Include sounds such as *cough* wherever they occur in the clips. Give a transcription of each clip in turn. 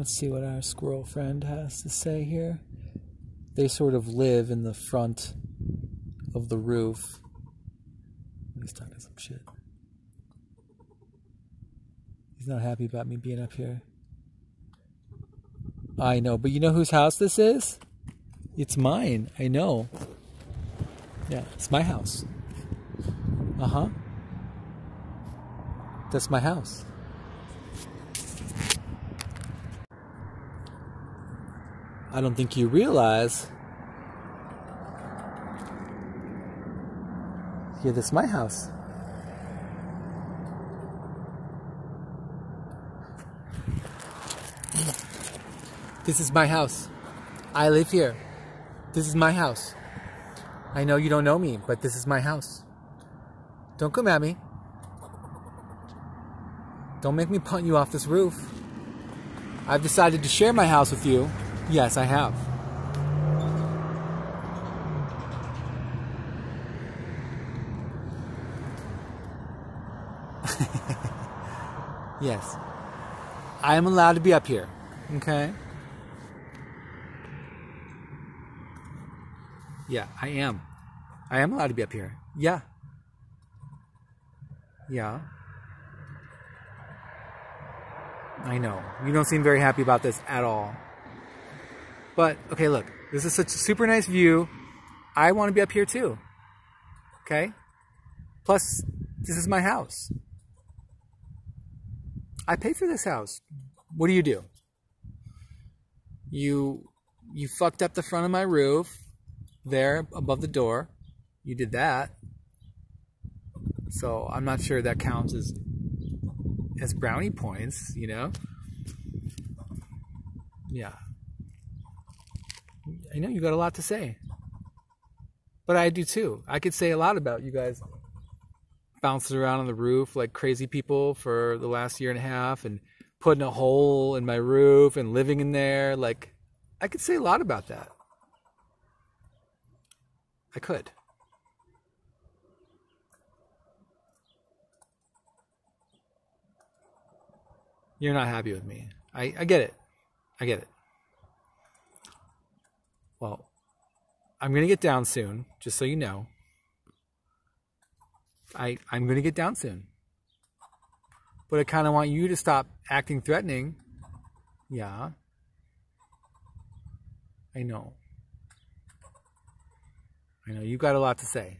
Let's see what our squirrel friend has to say here. They sort of live in the front of the roof. He's talking some shit. He's not happy about me being up here. I know, but you know whose house this is? It's mine. I know. Yeah, it's my house. Uh huh. That's my house. I don't think you realize. Yeah, that's my house. This is my house. I live here. This is my house. I know you don't know me, but this is my house. Don't come at me. Don't make me punt you off this roof. I've decided to share my house with you. Yes, I have. *laughs* yes. I am allowed to be up here. Okay? Yeah, I am. I am allowed to be up here. Yeah. Yeah. I know. You don't seem very happy about this at all. But, okay, look. This is such a super nice view. I want to be up here too. Okay? Plus, this is my house. I pay for this house. What do you do? You you fucked up the front of my roof there above the door. You did that. So I'm not sure that counts as as brownie points, you know? Yeah. I know you got a lot to say. But I do too. I could say a lot about you guys bouncing around on the roof like crazy people for the last year and a half and putting a hole in my roof and living in there. Like, I could say a lot about that. I could. You're not happy with me. I, I get it. I get it. Well, I'm to get down soon, just so you know. I, I'm to get down soon. But I kind of want you to stop acting threatening. Yeah. I know. I know. You've got a lot to say.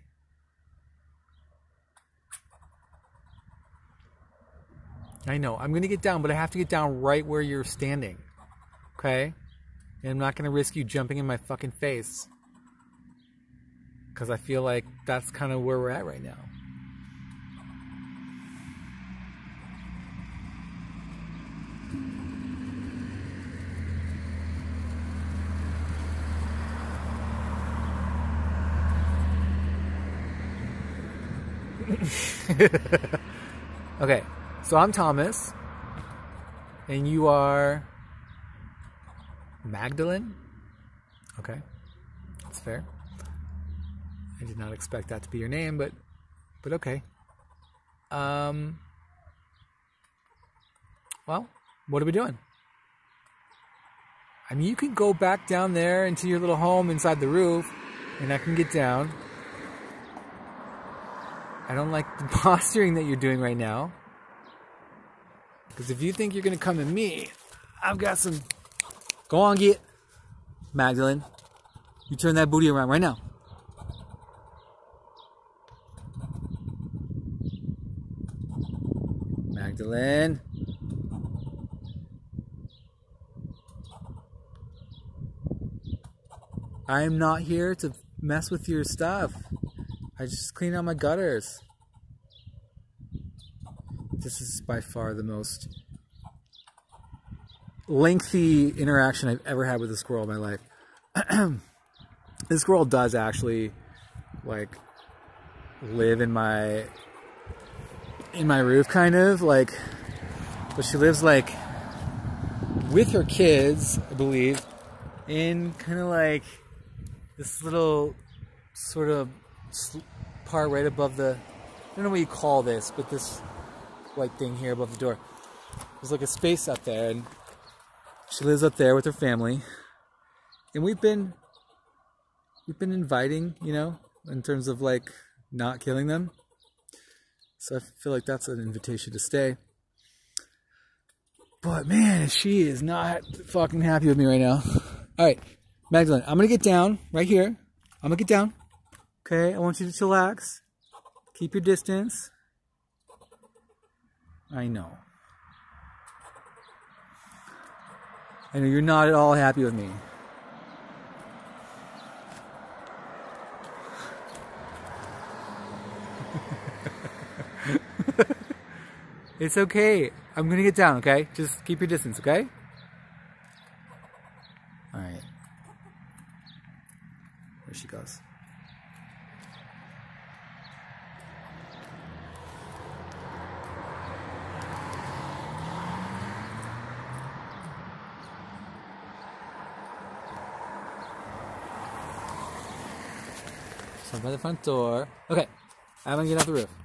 I know. I'm going to get down, but I have to get down right where you're standing. Okay? And I'm not going to risk you jumping in my fucking face. Because I feel like that's kind of where we're at right now. *laughs* okay, so I'm Thomas, and you are Magdalene. Okay, that's fair. I did not expect that to be your name, but but okay. Um. Well, what are we doing? I mean, you can go back down there into your little home inside the roof, and I can get down. I don't like the *laughs* posturing that you're doing right now. Because if you think you're going to come to me, I've got some. Go on, get. Magdalene. You turn that booty around right now. Magdalene. I am not here to mess with your stuff. I just clean out my gutters. This is by far the most lengthy interaction I've ever had with a squirrel in my life. *clears throat* this squirrel does actually like live in my in my roof kind of like but she lives like with her kids, I believe, in kind of like this little sort of part right above the I don't know what you call this, but this white thing here above the door. There's like a space up there and She lives up there with her family, and we've been we've been inviting, you know, in terms of like not killing them. So I feel like that's an invitation to stay. But man, she is not fucking happy with me right now. All right, Magdalene, I'm gonna get down right here. I'm gonna get down. Okay, I want you to chillax. Keep your distance. I know. I know you're not at all happy with me. It's okay. I'm gonna get down, okay? Just keep your distance, okay? Alright. There she goes. So I'm by the front door. Okay, I'm gonna get out the roof.